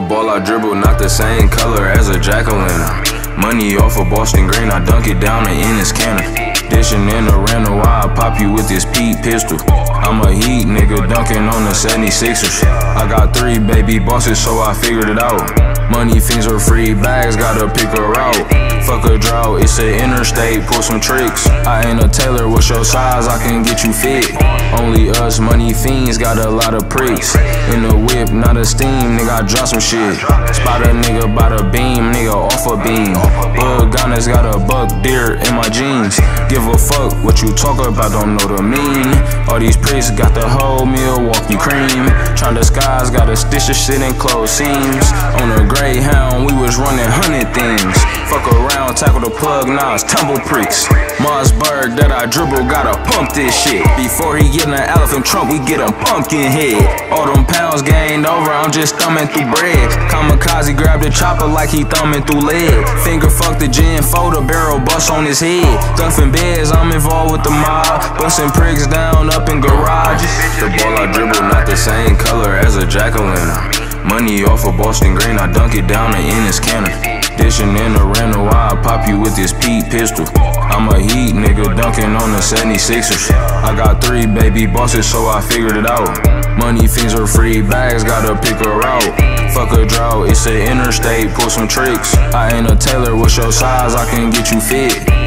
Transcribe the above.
the ball I dribble not the same color as a jack-o'-lantern. Money off of Boston Green, I dunk it down and Enes Kanter. Dishing in a random why I pop you with this Pete pistol. I'm a heat nigga dunking on the 76ers. I got three baby bosses, so I figured it out. Money fiends are free bags, gotta pick her out. Fuck a drought, it's a interstate, pull some tricks. I ain't a tailor, what's your size? I can get you fit. Only us money fiends got a lot of pricks. In the whip, not a steam, nigga, I drop some shit. Spot a nigga by the beam, nigga off a beam. Bug gunners got a buck deer in my jeans. Give a fuck what you talk about, don't know the mean. All these pricks got the whole Milwaukee cream. Trying disguise, got a stitch of shit in close seams. On a Greyhound, we was running hundred things. Fuck around, tackle the plug, it's tumble pricks. Mossberg that I dribble, gotta pump this shit. Before he get in an elephant trunk, we get him pumpkin head. All them pounds gained over, I'm just thumbing through bread. Kamikaze grab the chopper like he thumbing through lead. Finger fuck the gin, fold the barrel bust on his head. Duffing beds, I'm involved with the mob. Busting pricks down up in garages. The ball I dribble, not the same color as a jack-o'-lantern. Money off of Boston Green, I dunk it down Enes Kanter. Dishing in the why I pop you with this Pete pistol. I'm a heat nigga dunking on the 76ers. I got three baby bosses, so I figured it out. Money fiends are free bags, gotta pick her out. Fuck a drought, it's a interstate, pull some tricks. I ain't a tailor, what's your size? I can get you fit.